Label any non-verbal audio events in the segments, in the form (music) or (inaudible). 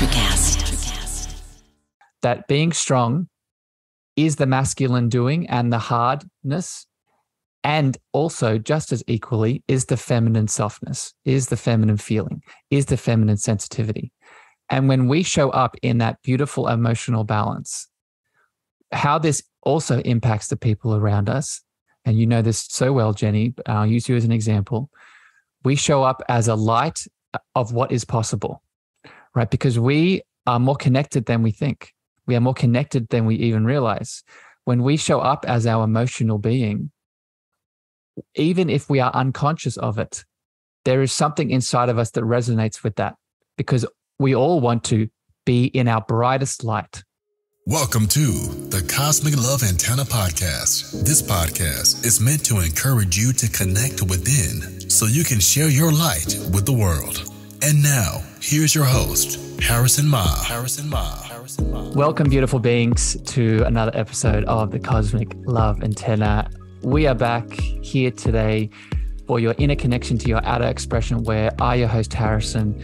Electricast. that being strong is the masculine doing and the hardness and also just as equally is the feminine softness is the feminine feeling is the feminine sensitivity and when we show up in that beautiful emotional balance how this also impacts the people around us and you know this so well jenny i'll use you as an example we show up as a light of what is possible right because we are more connected than we think we are more connected than we even realize. When we show up as our emotional being, even if we are unconscious of it, there is something inside of us that resonates with that because we all want to be in our brightest light. Welcome to the Cosmic Love Antenna Podcast. This podcast is meant to encourage you to connect within so you can share your light with the world. And now, here's your host, Harrison Meagher. Harrison Meagher. Harrison Meagher. Welcome, beautiful beings, to another episode of the Cosmic Love Antenna. We are back here today for your inner connection to your outer expression, where I, your host, Harrison,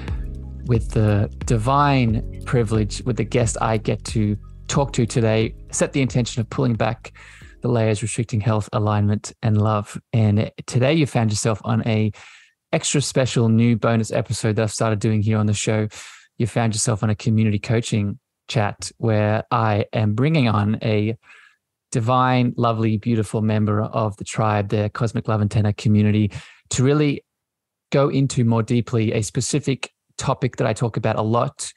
with the divine privilege, with the guest I get to talk to today, set the intention of pulling back the layers, restricting health, alignment, and love. And today you found yourself on a extra special new bonus episode that I've started doing here on the show. You found yourself on a community coaching chat where I am bringing on a divine, lovely, beautiful member of the tribe, the Cosmic Love Antenna community, to really go into more deeply a specific topic that I talk about a lot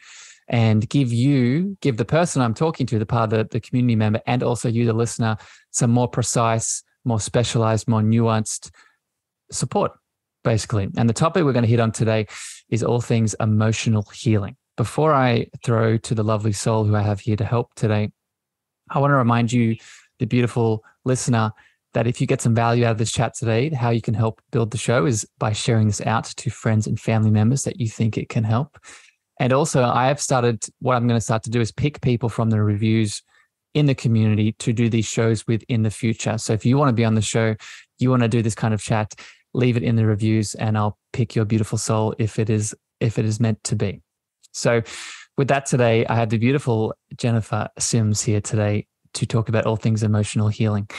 and give you, give the person I'm talking to, the part of the, the community member, and also you, the listener, some more precise, more specialized, more nuanced support, basically. And the topic we're going to hit on today is all things emotional healing. Before I throw to the lovely soul who I have here to help today, I want to remind you, the beautiful listener, that if you get some value out of this chat today, how you can help build the show is by sharing this out to friends and family members that you think it can help. And also, I have started what I'm going to start to do is pick people from the reviews in the community to do these shows with in the future. So if you want to be on the show, you want to do this kind of chat, leave it in the reviews and I'll pick your beautiful soul if it is if it is meant to be. So with that today, I have the beautiful Jennifer Sims here today to talk about all things emotional healing.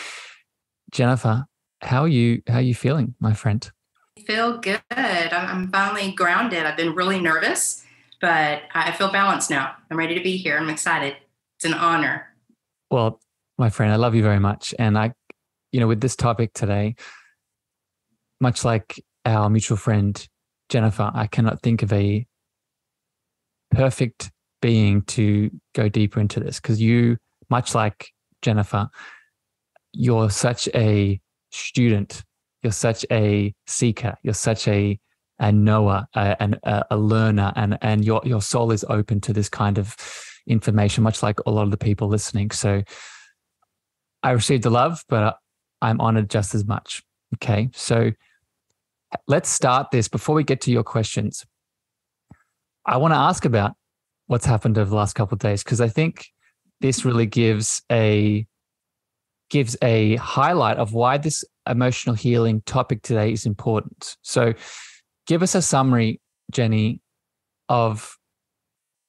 Jennifer, how are you how are you feeling, my friend? I feel good. I'm, I'm finally grounded. I've been really nervous, but I feel balanced now. I'm ready to be here. I'm excited. It's an honor. Well, my friend, I love you very much. And I, you know, with this topic today, much like our mutual friend Jennifer, I cannot think of a perfect being to go deeper into this because you, much like Jennifer, you're such a student, you're such a seeker, you're such a a knower, a, a, a learner, and and your your soul is open to this kind of information, much like a lot of the people listening. So, I received the love, but I'm honored just as much. Okay, so let's start this before we get to your questions. I want to ask about what's happened over the last couple of days because I think this really gives a gives a highlight of why this emotional healing topic today is important. So, give us a summary, Jenny, of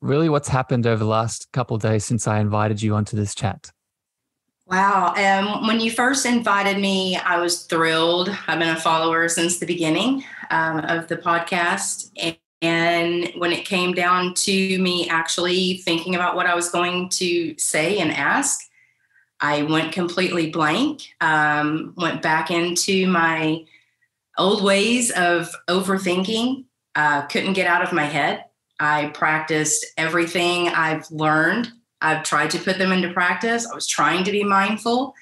really what's happened over the last couple of days since I invited you onto this chat. Wow. Um, when you first invited me, I was thrilled. I've been a follower since the beginning um, of the podcast. And, when it came down to me actually thinking about what I was going to say and ask, I went completely blank, um, went back into my old ways of overthinking, uh, couldn't get out of my head. I practiced everything I've learned. I've tried to put them into practice. I was trying to be mindful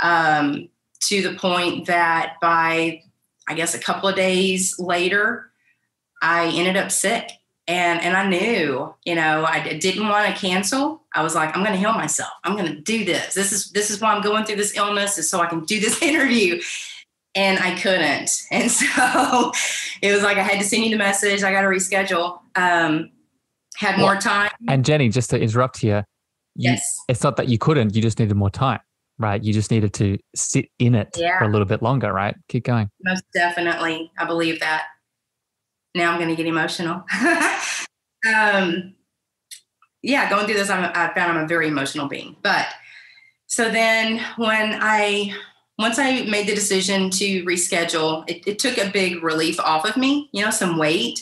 um, to the point that by, I guess, a couple of days later, I ended up sick and and I knew, you know, I didn't want to cancel. I was like, I'm going to heal myself. I'm going to do this. This is this is why I'm going through this illness, is so I can do this (laughs) interview. And I couldn't, (laughs) and so it was like I had to send you the message. I got to reschedule. Um, had more time. And Jenny, just to interrupt here, you, Yes. it's not that you couldn't; you just needed more time, right? You just needed to sit in it Yeah. for a little bit longer, right? Keep going. Most definitely. I believe that. Now I'm going to get emotional. (laughs) um, yeah, going through this, I'm, I found I'm a very emotional being. But so then when I, once I made the decision to reschedule, it, it took a big relief off of me, you know, some weight.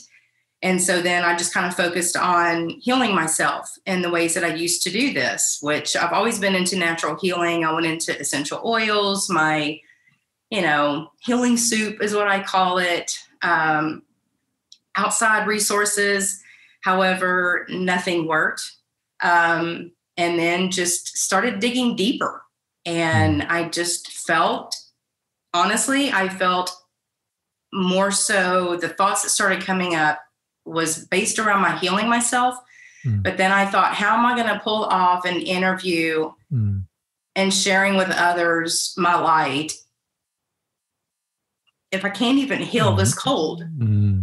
And so then I just kind of focused on healing myself in the ways that I used to do this, which I've always been into natural healing. I went into essential oils, my, you know, healing soup is what I call it, um, outside resources. However, nothing worked. Um, and then just started digging deeper. And I just felt, honestly, I felt more so the thoughts that started coming up was based around my healing myself. Mm. But then I thought, how am I going to pull off an interview mm. and sharing with others my light if I can't even heal mm. this cold? Hmm.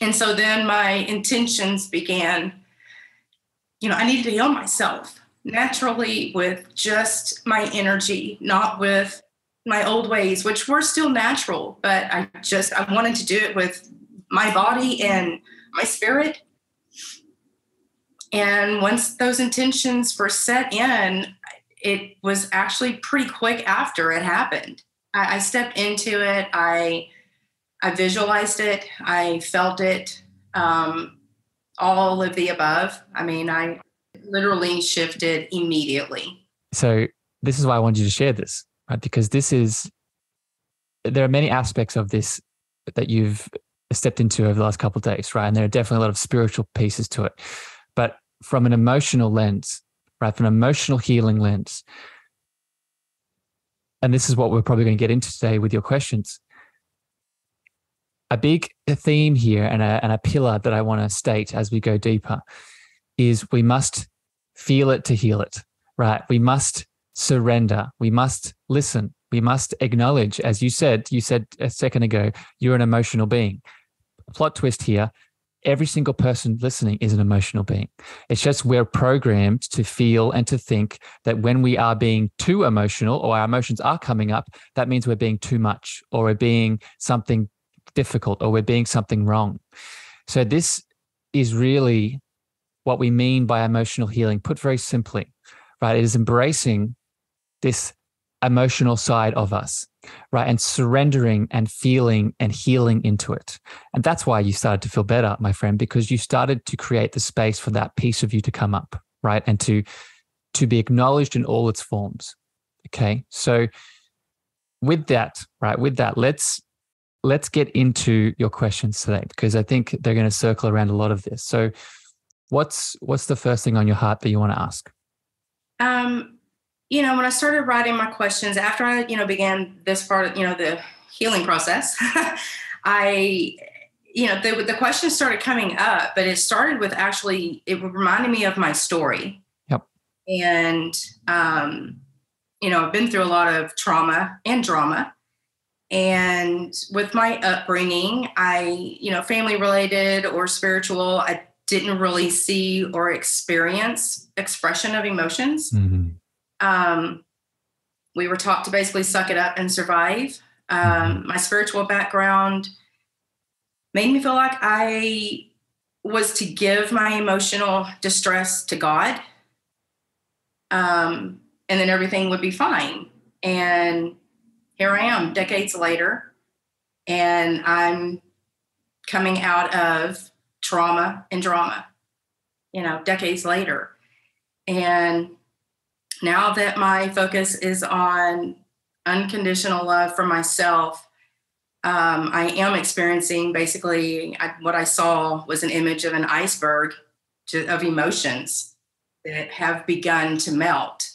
And so then my intentions began, you know, I needed to heal myself naturally with just my energy, not with my old ways, which were still natural, but I just I wanted to do it with my body and my spirit. And once those intentions were set in, it was actually pretty quick after it happened. I, I stepped into it. I I visualized it, I felt it, um, all of the above. I mean, I literally shifted immediately. So, this is why I wanted you to share this, right? Because this is, there are many aspects of this that you've stepped into over the last couple of days, right? And there are definitely a lot of spiritual pieces to it. But from an emotional lens, right? From an emotional healing lens, and this is what we're probably going to get into today with your questions a big theme here and a, and a pillar that I want to state as we go deeper is we must feel it to heal it, right? We must surrender. We must listen. We must acknowledge, as you said, you said a second ago, you're an emotional being. Plot twist here every single person listening is an emotional being. It's just we're programmed to feel and to think that when we are being too emotional or our emotions are coming up, that means we're being too much or we're being something difficult or we're being something wrong. So, this is really what we mean by emotional healing, put very simply, right? It is embracing this emotional side of us, right? And surrendering and feeling and healing into it. And that's why you started to feel better, my friend, because you started to create the space for that piece of you to come up, right? And to to be acknowledged in all its forms. Okay. So with that, right, with that, let's let's get into your questions today because I think they're going to circle around a lot of this. So, what's what's the first thing on your heart that you want to ask? Um, you know, when I started writing my questions after I, you know, began this part of, you know, the healing process, (laughs) I, you know, the, the questions started coming up, but it started with actually, it reminded me of my story. Yep. And, um, you know, I've been through a lot of trauma and drama. And with my upbringing, I, you know, family related or spiritual, I didn't really see or experience expression of emotions. Mm-hmm. Um, we were taught to basically suck it up and survive. Um, mm-hmm. my spiritual background made me feel like I was to give my emotional distress to God. Um, and then everything would be fine. And here I am decades later, and I'm coming out of trauma and drama, you know, decades later. And now that my focus is on unconditional love for myself, um, I am experiencing basically I, what I saw was an image of an iceberg to, of emotions that have begun to melt.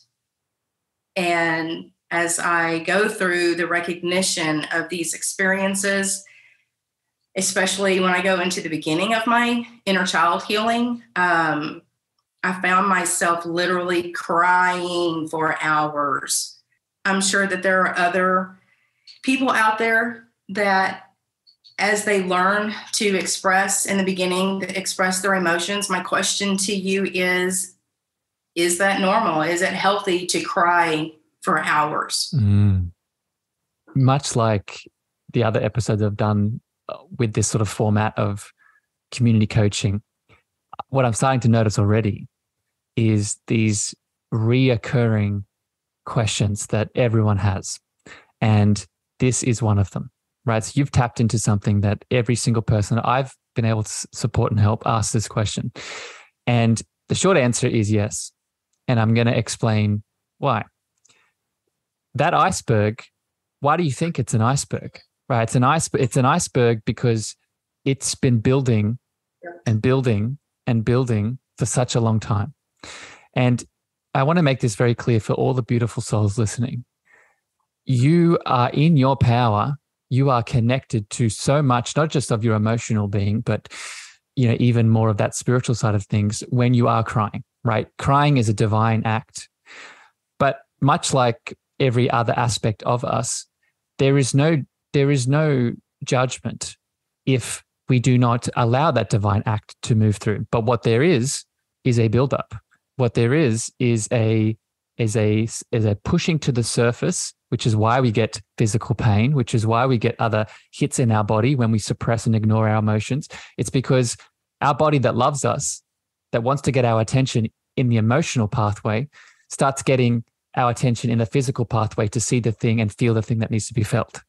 And as I go through the recognition of these experiences, especially when I go into the beginning of my inner child healing, um, I found myself literally crying for hours. I'm sure that there are other people out there that, as they learn to express in the beginning, express their emotions, my question to you is Is that normal? Is it healthy to cry for hours. Mm. Much like the other episodes I've done uh, with this sort of format of community coaching, what I'm starting to notice already is these reoccurring questions that everyone has. And this is one of them, right? So you've tapped into something that every single person I've been able to support and help ask this question. And the short answer is yes. And I'm going to explain why. That iceberg, why do you think it's an iceberg? Right? It's an iceberg. It's an iceberg because it's been building and building and building for such a long time. And I want to make this very clear for all the beautiful souls listening. You are in your power. You are connected to so much, not just of your emotional being, but you know, even more of that spiritual side of things when you are crying, right? Crying is a divine act. But much like every other aspect of us, there is no there is no judgment if we do not allow that divine act to move through. But what there is is a buildup what there is is a is a is a pushing to the surface which is why we get physical pain which is why we get other hits in our body when we suppress and ignore our emotions. It's because our body that loves us that wants to get our attention in the emotional pathway starts getting our attention in the physical pathway to see the thing and feel the thing that needs to be felt.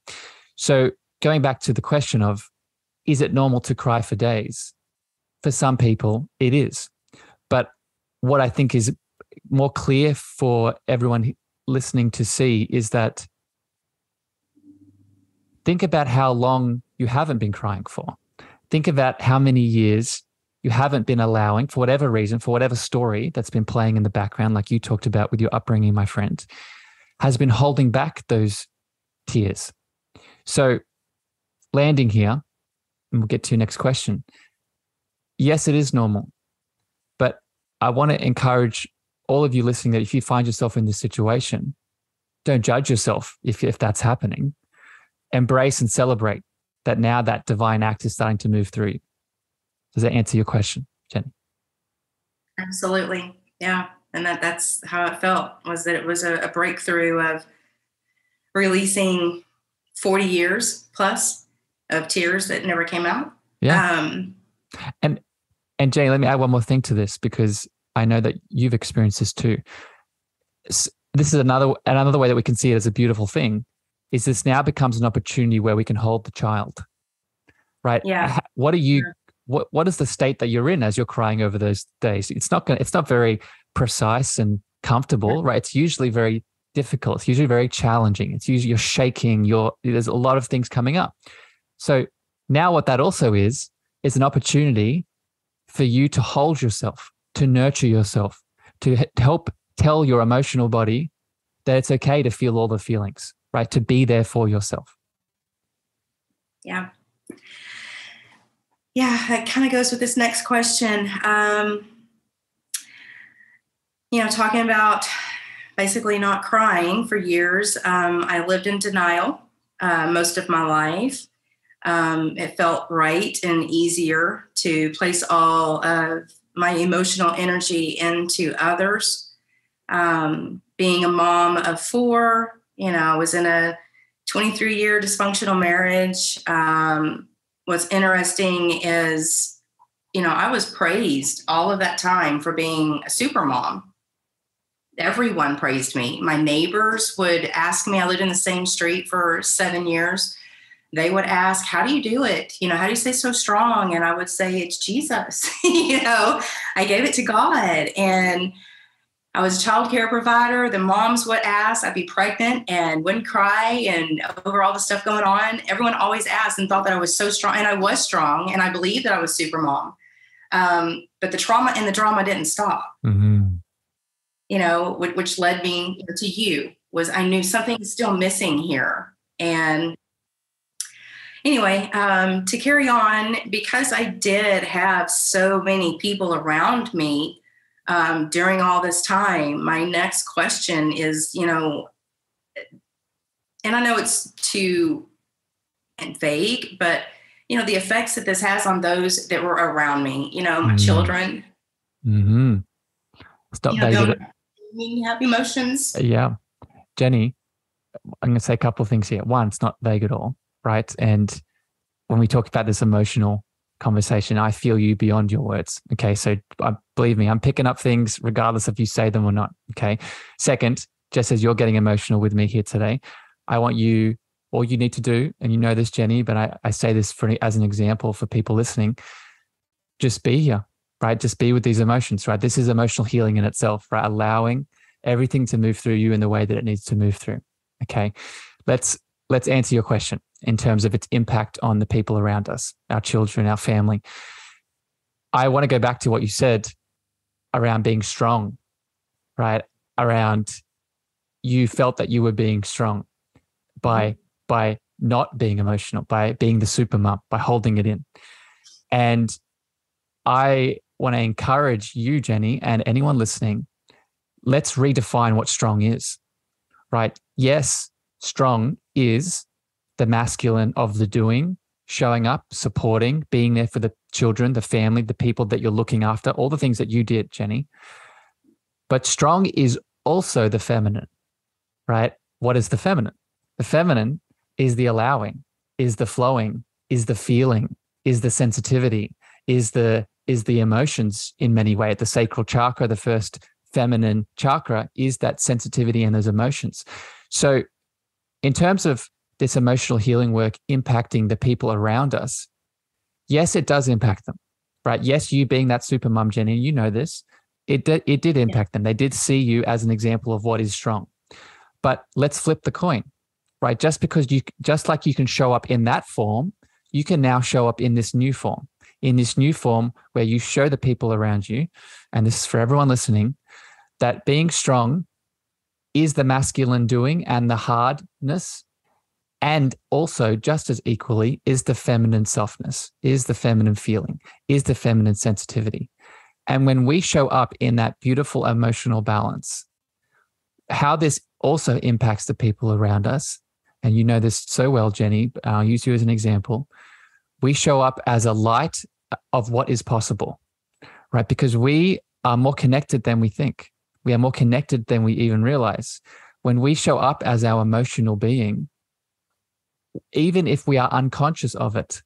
So going back to the question of is it normal to cry for days? For some people it is what I think is more clear for everyone listening to see is that think about how long you haven't been crying for. Think about how many years you haven't been allowing, for whatever reason, for whatever story that's been playing in the background, like you talked about with your upbringing, my friend, has been holding back those tears. So, landing here, and we'll get to your next question. Yes, it is normal I want to encourage all of you listening that if you find yourself in this situation, don't judge yourself if, if that's happening. Embrace and celebrate that now that divine act is starting to move through you. Does that answer your question, Jenny? Absolutely. Yeah. And that that's how it felt was that it was a, a breakthrough of releasing 40 years plus of tears that never came out. Yeah. Um, and and Jenny, let me add one more thing to this because I know that you've experienced this too. This is another another way that we can see it as a beautiful thing. Is this now becomes an opportunity where we can hold the child, right? Yeah. What are you? What What is the state that you're in as you're crying over those days? It's not gonna. It's not very precise and comfortable, right? It's usually very difficult. It's usually very challenging. It's usually you're shaking. You're there's a lot of things coming up. So now what that also is is an opportunity for you to hold yourself to nurture yourself, to help tell your emotional body that it's okay to feel all the feelings, right? To be there for yourself. Yeah. Yeah, that kind of goes with this next question. Um, you know, talking about basically not crying for years, um, I lived in denial uh, most of my life. Um, it felt right and easier to place all of my emotional energy into others. Um, being a mom of four, you know, I was in a 23 year dysfunctional marriage. Um, what's interesting is, you know, I was praised all of that time for being a super mom. Everyone praised me. My neighbors would ask me, I lived in the same street for seven years they would ask, How do you do it? You know, how do you stay so strong? And I would say, It's Jesus. (laughs) you know, I gave it to God. And I was a child care provider. The moms would ask, I'd be pregnant and wouldn't cry and over all the stuff going on. Everyone always asked and thought that I was so strong. And I was strong and I believed that I was super mom. Um, but the trauma and the drama didn't stop. Mm-hmm. You know, which, which led me to you was I knew something's still missing here. And anyway, um, to carry on, because I did have so many people around me um, during all this time, my next question is, you know, and I know it's too vague, but you know, the effects that this has on those that were around me, you know, my mm-hmm. children. Mm-hmm. Stop you know, have emotions. Yeah. Jenny, I'm going to say a couple of things here. One, it's not vague at all right? And when we talk about this emotional conversation. I feel you beyond your words. Okay. So uh, believe me, I'm picking up things regardless if you say them or not. Okay. Second, just as you're getting emotional with me here today, I want you, all you need to do, and you know this, Jenny, but I, I say this for as an example for people listening, just be here, right? Just be with these emotions, right? This is emotional healing in itself, right? Allowing everything to move through you in the way that it needs to move through. Okay. Let's let's answer your question in terms of its impact on the people around us, our children, our family. I want to go back to what you said around being strong, right? Around you felt that you were being strong by mm-hmm. by not being emotional, by being the super mom, by holding it in. And I want to encourage you, Jenny, and anyone listening, let's redefine what strong is. Right? Yes, strong is the masculine of the doing, showing up, supporting, being there for the children, the family, the people that you're looking after, all the things that you did, Jenny. But strong is also the feminine, right? What is the feminine? The feminine is the allowing, is the flowing, is the feeling, is the sensitivity, is the is the emotions in many ways. The sacral chakra, the first feminine chakra, is that sensitivity and those emotions. So, in terms of this emotional healing work impacting the people around us, yes, it does impact them, right? Yes, you being that super mom, Jenny, you know this, it did, it did impact yeah. them. They did see you as an example of what is strong. But let's flip the coin, right? Just because you, just like you can show up in that form, you can now show up in this new form, in this new form where you show the people around you, and this is for everyone listening, that being strong is the masculine doing and the hardness and also, just as equally, is the feminine softness, is the feminine feeling, is the feminine sensitivity. And when we show up in that beautiful emotional balance, how this also impacts the people around us, and you know this so well, Jenny, I'll use you as an example. We show up as a light of what is possible, right? Because we are more connected than we think. We are more connected than we even realize. When we show up as our emotional being, even if we are unconscious of it,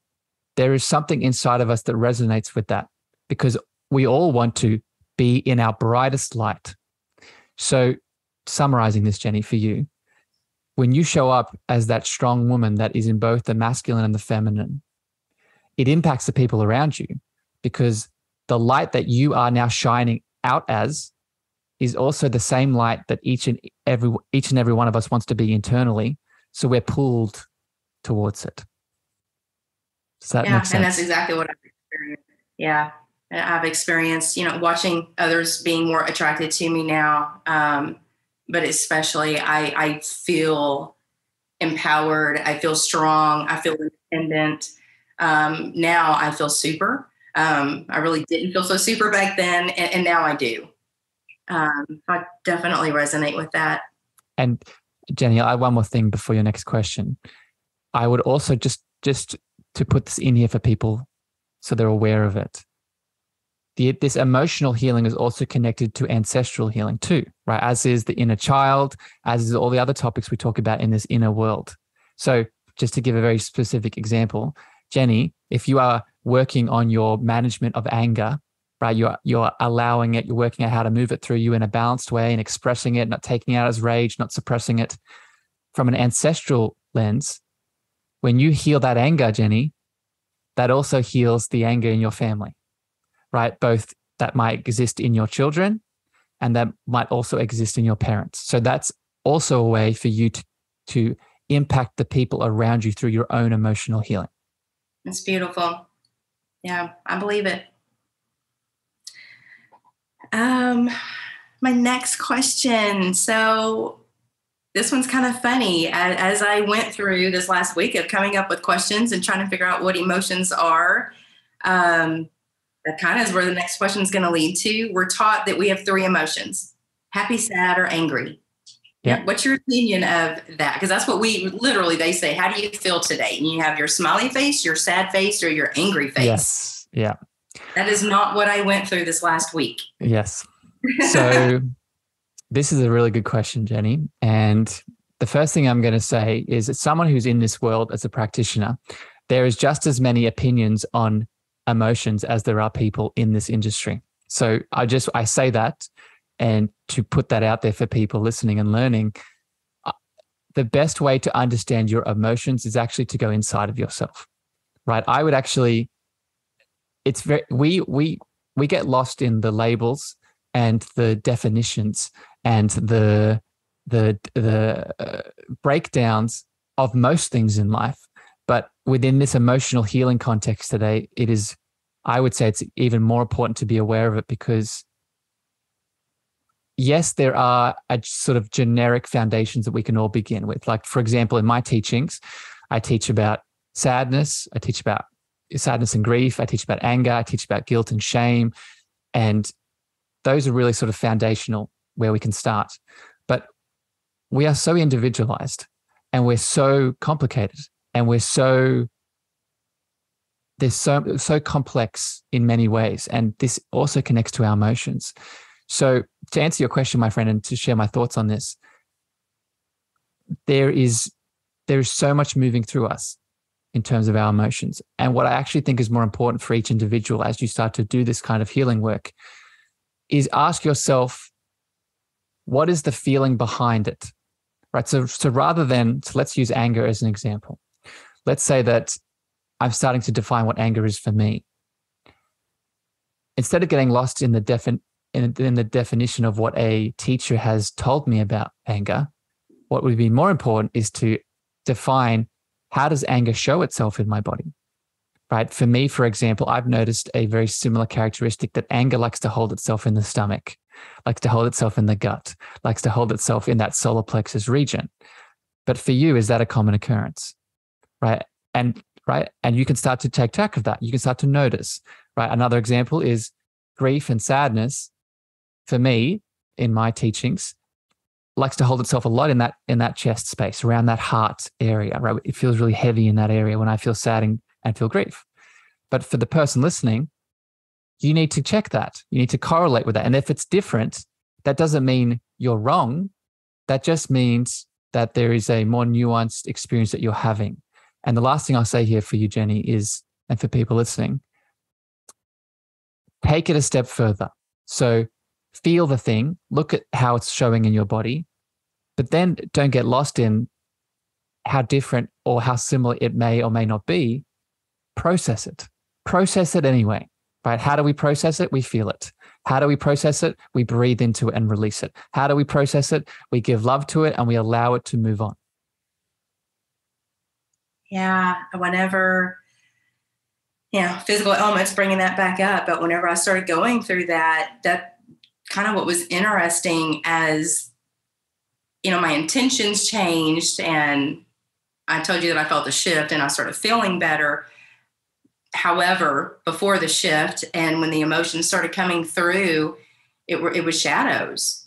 there is something inside of us that resonates with that because we all want to be in our brightest light. So, summarizing this, Jenny, for you, when you show up as that strong woman that is in both the masculine and the feminine, it impacts the people around you because the light that you are now shining out as is also the same light that each and every each and every one of us wants to be internally. So we're pulled towards it. Does that yeah, make sense? And that's exactly what I've experienced. Yeah. And I've experienced, you know, watching others being more attracted to me now. Um, but especially I, I feel empowered. I feel strong. I feel independent. Um, now I feel super. Um, I really didn't feel so super back then, and, and now I do. Um, I definitely resonate with that. And Jenny, I have one more thing before your next question. I would also just just to put this in here for people so they're aware of it. The, this emotional healing is also connected to ancestral healing too, right? As is the inner child, as is all the other topics we talk about in this inner world. So, just to give a very specific example, Jenny, if you are working on your management of anger, right, you're you're allowing it, you're working out how to move it through you in a balanced way and expressing it, not taking out as rage, not suppressing it. From an ancestral lens, when you heal that anger, Jenny, that also heals the anger in your family, right? Both that might exist in your children and that might also exist in your parents. So that's also a way for you to, to impact the people around you through your own emotional healing. It's beautiful. Yeah, I believe it. Um, my next question. So, this one's kind of funny. As I went through this last week of coming up with questions and trying to figure out what emotions are, um, that kind of is where the next question is going to lead to. We're taught that we have three emotions happy, sad, or angry. Yeah. What's your opinion of that? Because that's what we literally they say. How do you feel today? And you have your smiley face, your sad face, or your angry face. Yes. Yeah. That is not what I went through this last week. Yes. So (laughs) this is a really good question, Jenny. And the first thing I'm going to say is that someone who's in this world as a practitioner, there is just as many opinions on emotions as there are people in this industry. So I just I say that and to put that out there for people listening and learning uh, the best way to understand your emotions is actually to go inside of yourself. Right? I would actually it's very we we we get lost in the labels and the definitions and the the the uh, breakdowns of most things in life. But within this emotional healing context today it is i would say it's even more important to be aware of it because yes there are a sort of generic foundations that we can all begin with. Like for example in my teachings i teach about sadness i teach about sadness and grief. I teach about anger i teach about guilt and shame. And those are really sort of foundational where we can start. But we are so individualized and we're so complicated and we're so they're so so complex in many ways. And this also connects to our emotions. So to answer your question my friend and to share my thoughts on this there is there is so much moving through us in terms of our emotions and what i actually think is more important for each individual as you start to do this kind of healing work is ask yourself, what is the feeling behind it? Right. So, so rather than, so let's use anger as an example. Let's say that I'm starting to define what anger is for me. Instead of getting lost in the defin- in, in the definition of what a teacher has told me about anger, what would be more important is to define how does anger show itself in my body? right? For me, for example, I've noticed a very similar characteristic that anger likes to hold itself in the stomach, likes to hold itself in the gut, likes to hold itself in that solar plexus region. But for you, is that a common occurrence? Right. And right. And you can start to take track of that. You can start to notice. Right. Another example is grief and sadness. For me, in my teachings, likes to hold itself a lot in that in that chest space, around that heart area. Right. It feels really heavy in that area when I feel sad and and feel grief. But for the person listening, you need to check that. You need to correlate with that. And if it's different, that doesn't mean you're wrong. That just means that there is a more nuanced experience that you're having. And the last thing I'll say here for you, Jenny, is, and for people listening, take it a step further. So feel the thing, look at how it's showing in your body, but then don't get lost in how different or how similar it may or may not be process it. Process it anyway, right? How do we process it? We feel it. How do we process it? We breathe into it and release it. How do we process it? We give love to it and we allow it to move on. Yeah. Whenever, know, physical elements bringing that back up. But whenever I started going through that, that kind of what was interesting as, you know, my intentions changed and I told you that I felt the shift and I started feeling better however, before the shift and when the emotions started coming through, it were it was shadows.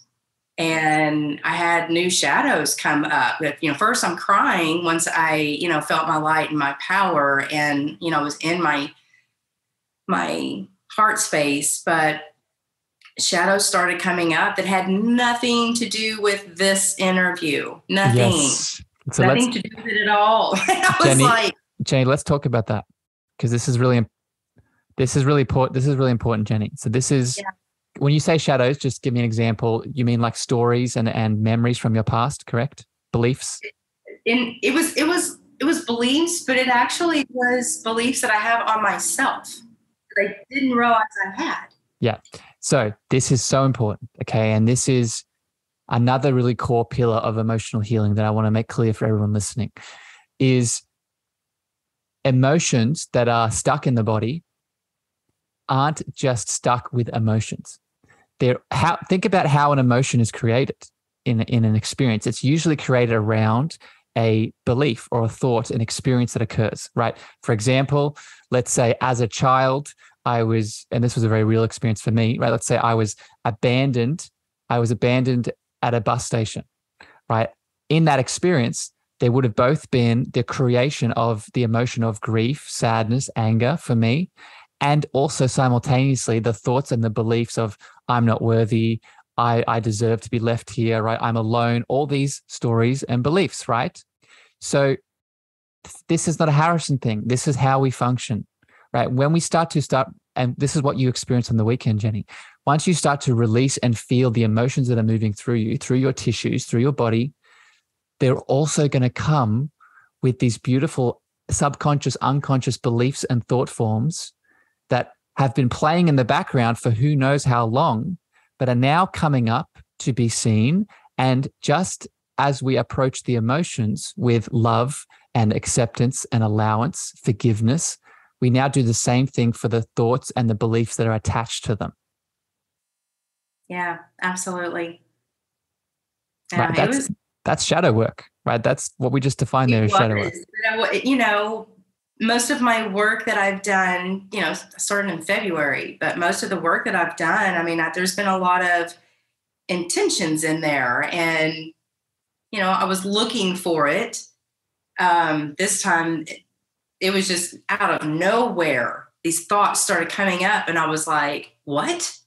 And I had new shadows come up. But, you know, first I'm crying once I, you know, felt my light and my power and, you know, was in my my heart space, but shadows started coming up that had nothing to do with this interview. Nothing. Yes. So nothing to do with it at all. (laughs) I was Jenny, like Jenny, let's talk about that because this is really this is really important. This is really important, Jenny. So this is yeah. when you say shadows. Just give me an example. You mean like stories and and memories from your past, correct? Beliefs. In it was it was it was beliefs, but it actually was beliefs that I have on myself that I didn't realize I had. Yeah. So this is so important. Okay, and this is another really core pillar of emotional healing that I want to make clear for everyone listening is emotions that are stuck in the body aren't just stuck with emotions. They're how think about how an emotion is created in, in an experience. It's usually created around a belief or a thought, an experience that occurs, right? For example, let's say as a child, I was, and this was a very real experience for me, right? Let's say I was abandoned. I was abandoned at a bus station, right? In that experience, there would have both been the creation of the emotion of grief, sadness, anger for me, and also simultaneously the thoughts and the beliefs of I'm not worthy, I, I deserve to be left here, right? I'm alone, all these stories and beliefs, right? So this is not a Harrison thing. This is how we function, right? When we start to start, and this is what you experience on the weekend, Jenny. Once you start to release and feel the emotions that are moving through you, through your tissues, through your body, they're also going to come with these beautiful subconscious, unconscious beliefs and thought forms that have been playing in the background for who knows how long, but are now coming up to be seen. And just as we approach the emotions with love and acceptance and allowance, forgiveness, we now do the same thing for the thoughts and the beliefs that are attached to them. Yeah, absolutely. Yeah, right, that's, was, that's shadow work, right? That's what we just defined there as shadow work. You know, most of my work that I've done, you know, started in February, but most of the work that I've done, I mean, there's been a lot of intentions in there. And, you know, I was looking for it. Um, this time it was just out of nowhere. These thoughts started coming up, and I was like, what?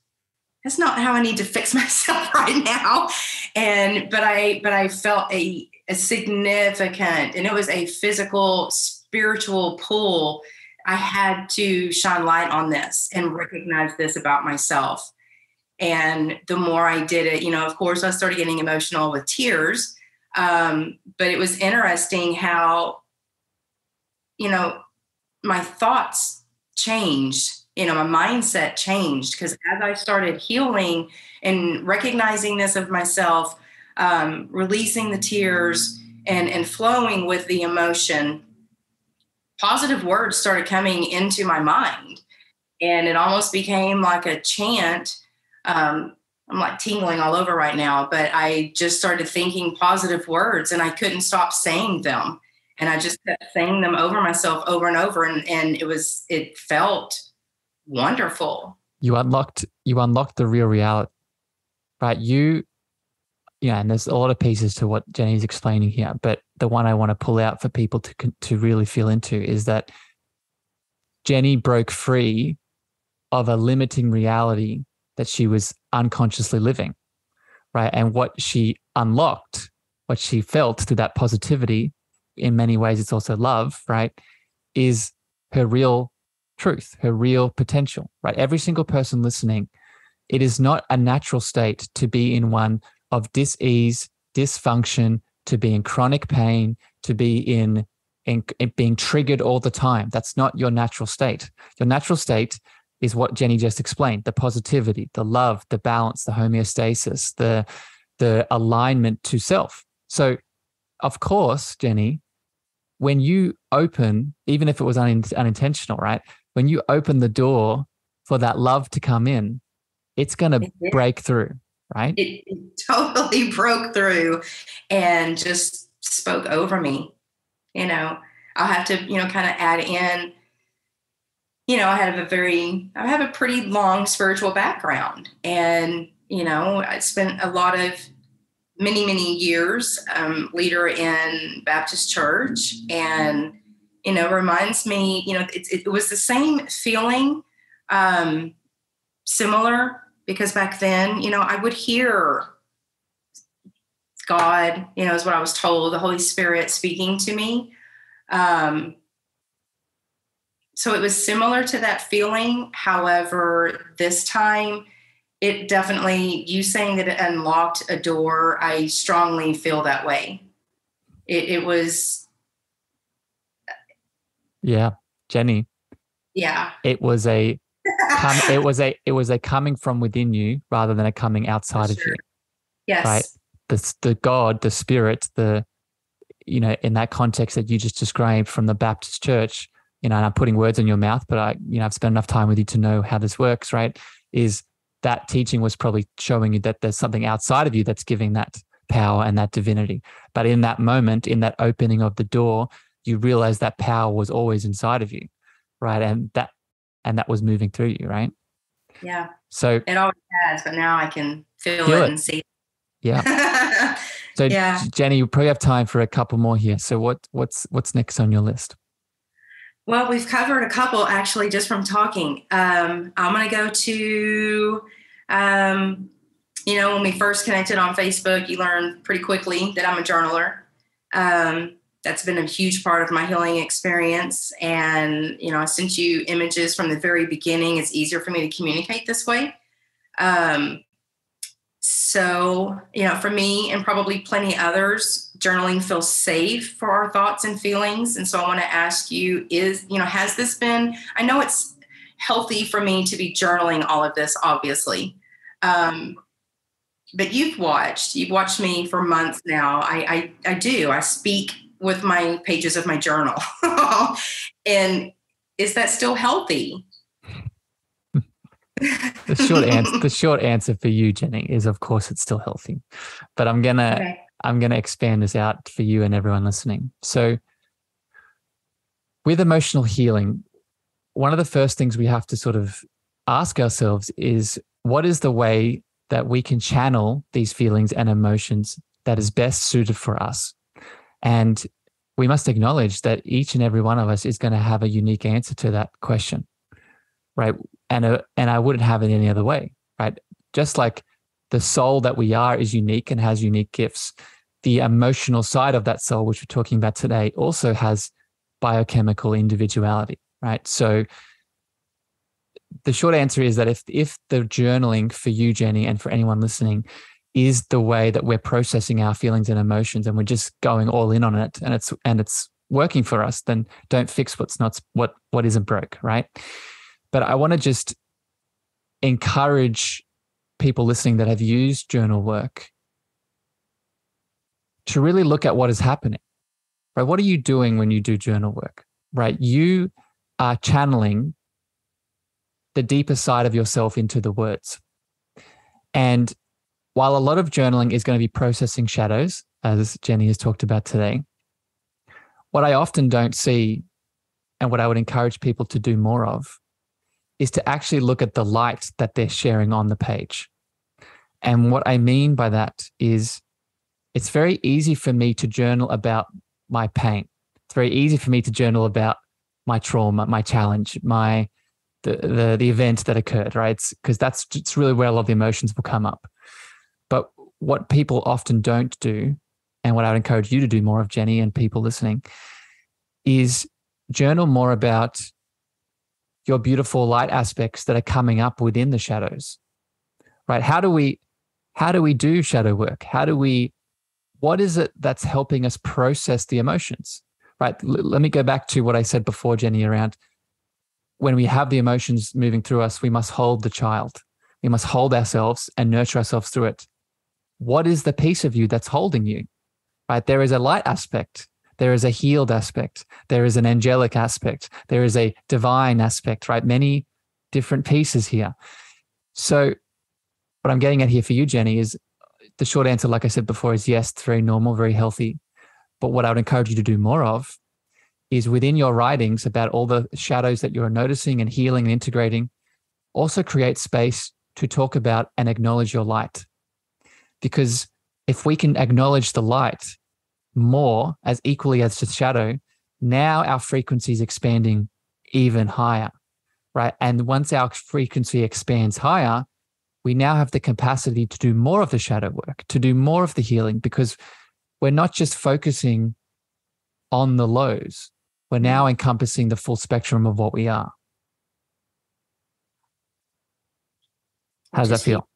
That's not how I need to fix (laughs) myself right now. And but I but I felt a, a significant and it was a physical, spiritual pull. I had to shine light on this and recognize this about myself. And the more I did it, you know, of course, I started getting emotional with tears. Um, but it was interesting how, you know, my thoughts changed. You know, my mindset changed because as I started healing and recognizing this of myself, um, releasing the tears and and flowing with the emotion, positive words started coming into my mind, and it almost became like a chant um, I'm like tingling all over right now, but I just started thinking positive words and I couldn't stop saying them. And I just kept saying them over myself over and over. And, and it was, it felt wonderful. You unlocked, you unlocked the real reality, right? You, yeah, and there's a lot of pieces to what Jenny's explaining here, but the one I want to pull out for people to, to really feel into is that Jenny broke free of a limiting reality that she was unconsciously living, right? And what she unlocked, what she felt through that positivity, in many ways, it's also love, right? Is her real truth, her real potential, right? Every single person listening, it is not a natural state to be in one of dis-ease, dysfunction, to be in chronic pain, to be in, in, in being triggered all the time. That's not your natural state. Your natural state is what Jenny just explained the positivity, the love, the balance, the homeostasis, the, the alignment to self. So, of course, Jenny, when you open, even if it was un- unintentional, right? When you open the door for that love to come in, it's going to break through, right? It, it (laughs) totally broke through and just spoke over me. You know, I'll have to, you know, kind of add in you know, I have a very, I have a pretty long spiritual background. And, you know, I spent a lot of many, many years um, leader in Baptist church. And, you know, reminds me, you know, it, it was the same feeling, um, similar, because back then, you know, I would hear God, you know, is what I was told, the Holy Spirit speaking to me. Um, so it was similar to that feeling. However, this time it definitely, you saying that it unlocked a door, I strongly feel that way. It, it was. Yeah, Jenny. Yeah. It was a. it was a it was a coming from within you rather than a coming outside sure. of you. Yes. Right. The the God, the Spirit, the you know, in that context that you just described from the Baptist Church, you know, and I'm putting words in your mouth, but I, you know, I've spent enough time with you to know how this works, right? Is that teaching was probably showing you that there's something outside of you that's giving that power and that divinity. But in that moment, in that opening of the door, you realize that power was always inside of you, right? And that and that was moving through you, right? Yeah. So it always has, but now I can feel, feel it, it, and see. It. Yeah. (laughs) so yeah. Jenny, you probably have time for a couple more here. So what what's what's next on your list? Well, we've covered a couple actually just from talking. Um, I'm going to go to, um, you know, when we first connected on Facebook, you learn pretty quickly that I'm a journaler. Um, that's been a huge part of my healing experience. And, you know, I sent you images from the very beginning. It's easier for me to communicate this way. Um, so, you know, for me and probably plenty others, journaling feels safe for our thoughts and feelings. And so I want to ask you is, you know, has this been, I know it's healthy for me to be journaling all of this, obviously. Um, but you've watched, you've watched me for months now. I, I, I do. I speak with my pages of my journal. (laughs) and is that still healthy? The short answer the short answer for you jenny is of course it's still healthy. But i'm gonna okay. i'm gonna expand this out for you and everyone listening. So with emotional healing one of the first things we have to sort of ask ourselves is what is the way that we can channel these feelings and emotions that is best suited for us? And we must acknowledge that each and every one of us is going to have a unique answer to that question right and uh, and I wouldn't have it any other way, right? Just like the soul that we are is unique and has unique gifts, the emotional side of that soul, which we're talking about today, also has biochemical individuality, right? So the short answer is that if if the journaling for you, Jenny, and for anyone listening, is the way that we're processing our feelings and emotions, and we're just going all in on it, and it's and it's working for us, then don't fix what's not what what isn't broke, right? But I want to just encourage people listening that have used journal work to really look at what is happening. Right? What are you doing when you do journal work? Right? You are channeling the deeper side of yourself into the words. And while a lot of journaling is going to be processing shadows, as Jenny has talked about today, what I often don't see and what I would encourage people to do more of is to actually look at the light that they're sharing on the page. And what I mean by that is it's very easy for me to journal about my pain. It's very easy for me to journal about my trauma, my challenge, my the the, the event that occurred, right? Because that's it's really where a lot of the emotions will come up. But what people often don't do, and what I would encourage you to do more of, Jenny, and people listening, is journal more about your beautiful light aspects that are coming up within the shadows right? How do we how do we do shadow work? How do we what is it that's helping us process the emotions right? L- let me go back to what i said before jenny around when we have the emotions moving through us we must hold the child. We must hold ourselves and nurture ourselves through it. What is the piece of you that's holding you right? There is a light aspect there is a healed aspect, there is an angelic aspect, there is a divine aspect, right? Many different pieces here. So, what I'm getting at here for you, Jenny, is the short answer, like I said before, is yes, it's very normal, very healthy. But what I would encourage you to do more of is within your writings about all the shadows that you're noticing and healing and integrating, also create space to talk about and acknowledge your light. Because if we can acknowledge the light, more as equally as the shadow, now our frequency is expanding even higher, right? And once our frequency expands higher, we now have the capacity to do more of the shadow work, to do more of the healing, because we're not just focusing on the lows, we're now encompassing the full spectrum of what we are. How does that feel?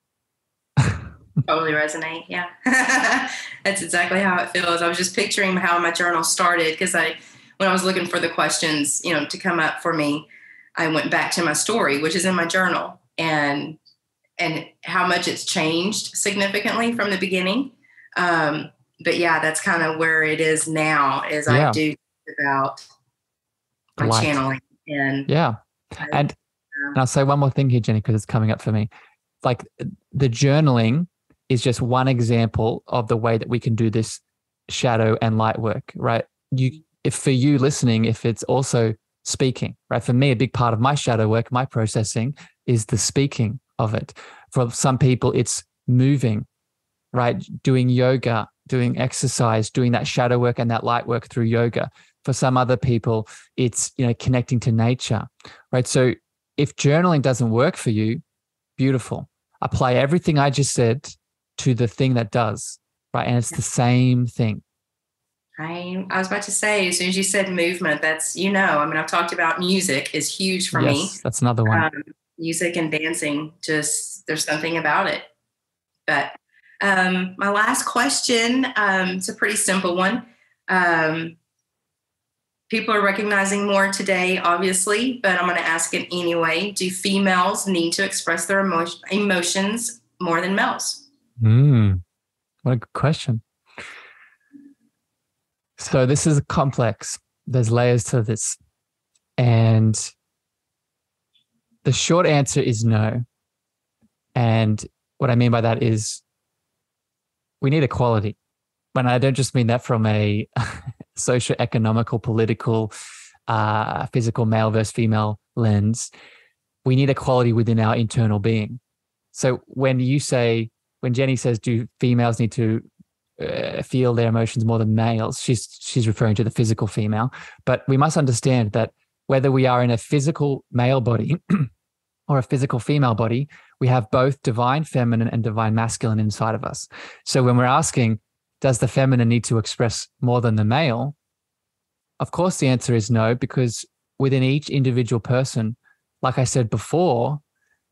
(laughs) totally resonate. Yeah. (laughs) That's exactly how it feels. I was just picturing how my journal started because I, when I was looking for the questions, you know, to come up for me, I went back to my story, which is in my journal, and and how much it's changed significantly from the beginning. Um, but yeah, that's kind of where it is now. Is yeah. I do about my channeling and yeah, and, and I'll say one more thing here, Jenny, because it's coming up for me. Like the journaling is just one example of the way that we can do this shadow and light work, right? You, if for you listening, if it's also speaking, right? For me, a big part of my shadow work, my processing is the speaking of it. For some people, it's moving, right? Doing yoga, doing exercise, doing that shadow work and that light work through yoga. For some other people, it's, you know, connecting to nature, right? So if journaling doesn't work for you, beautiful. Apply everything I just said to the thing that does, right? And it's the same thing. I, I was about to say, as soon as you said movement, that's, you know, I mean, I've talked about music is huge for yes, me. That's another one. Um, music and dancing, just there's something about it. But um, my last question, um, it's a pretty simple one. Um, people are recognizing more today, obviously, but I'm going to ask it anyway. Do females need to express their emo- emotions more than males? Mm, what a good question. So this is complex. There's layers to this. And the short answer is no. And what I mean by that is we need equality. And I don't just mean that from a (laughs) socio-economical, political, uh, physical male versus female lens. We need equality within our internal being. So when you say, when Jenny says, do females need to uh, feel their emotions more than males? She's she's referring to the physical female. But we must understand that whether we are in a physical male body (clears throat) or a physical female body, we have both divine feminine and divine masculine inside of us. So when we're asking, does the feminine need to express more than the male? Of course, the answer is no, because within each individual person, like I said before,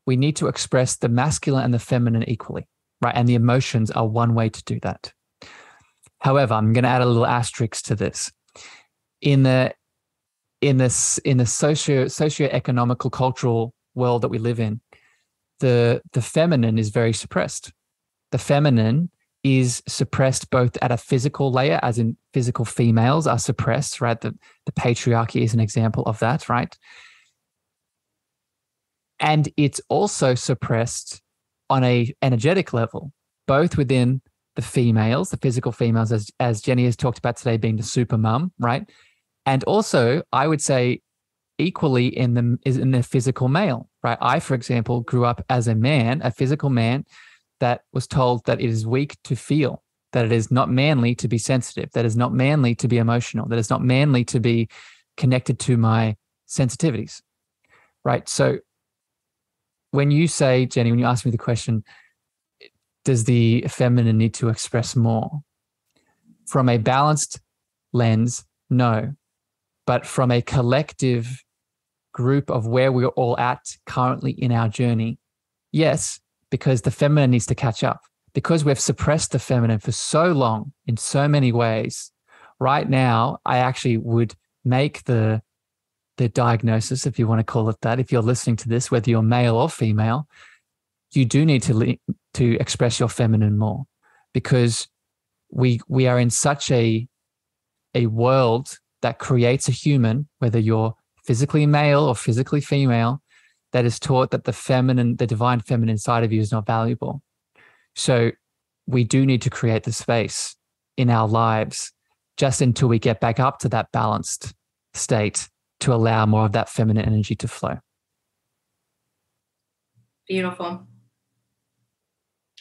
we need to express the masculine and the feminine equally, right? And the emotions are one way to do that. However, I'm going to add a little asterisk to this. In the in this in the socio socio-economical cultural world that we live in, the the feminine is very suppressed. The feminine is suppressed both at a physical layer, as in physical females are suppressed, right? The, the patriarchy is an example of that, right? And it's also suppressed on a energetic level, both within the females, the physical females, as, as Jenny has talked about today, being the super mum, right? And also, I would say equally in the is in the physical male, right? I, for example, grew up as a man, a physical man that was told that it is weak to feel, that it is not manly to be sensitive, that is not manly to be emotional, that is not manly to be connected to my sensitivities. Right. So when you say, Jenny, when you ask me the question, does the feminine need to express more? From a balanced lens, no. But from a collective group of where we're all at currently in our journey, yes, because the feminine needs to catch up. Because we've suppressed the feminine for so long in so many ways, right now, I actually would make the the diagnosis, if you want to call it that, if you're listening to this, whether you're male or female, you do need to to express your feminine more because we we are in such a a world that creates a human, whether you're physically male or physically female, that is taught that the feminine, the divine feminine side of you is not valuable. So we do need to create the space in our lives just until we get back up to that balanced state to allow more of that feminine energy to flow. Beautiful.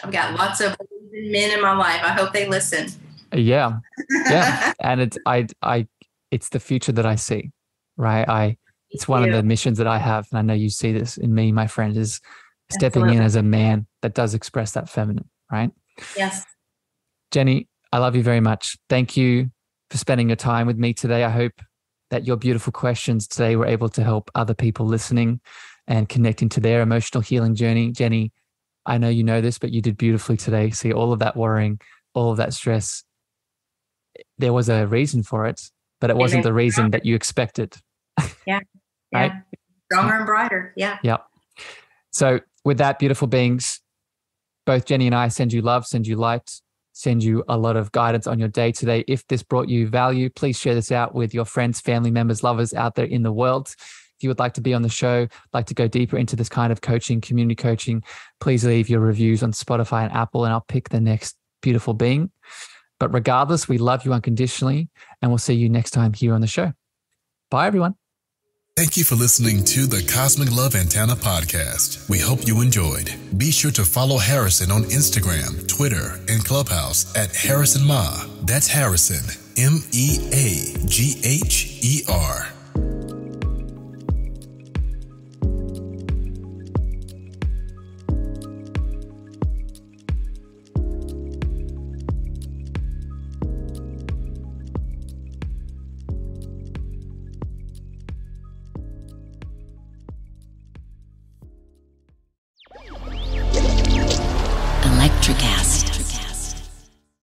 I've got lots of men in my life. I hope they listen. Yeah. Yeah. (laughs) and it's I I it's the future that I see. Right. I it's one of the missions that I have, and I know you see this in me, my friend, is stepping Absolutely. in as a man that does express that feminine, right? Yes. Jenny, I love you very much. Thank you for spending your time with me today. I hope that your beautiful questions today were able to help other people listening and connecting to their emotional healing journey. Jenny, I know you know this, but you did beautifully today. See all of that worrying, all of that stress. There was a reason for it, but it wasn't the reason that you expected. (laughs) Yeah right? Stronger and brighter. Yeah. Yeah. So, with that, beautiful beings, both Jenny and I send you love, send you light, send you a lot of guidance on your day today. If this brought you value, please share this out with your friends, family members, lovers out there in the world. If you would like to be on the show, like to go deeper into this kind of coaching, community coaching, please leave your reviews on Spotify and Apple, and I'll pick the next beautiful being. But regardless, we love you unconditionally, and we'll see you next time here on the show. Bye, everyone. Thank you for listening to the Cosmic Love Antenna podcast. We hope you enjoyed. Be sure to follow Harrison on Instagram, Twitter, and Clubhouse at Harrison Meagher. That's Harrison, M E A G H E R.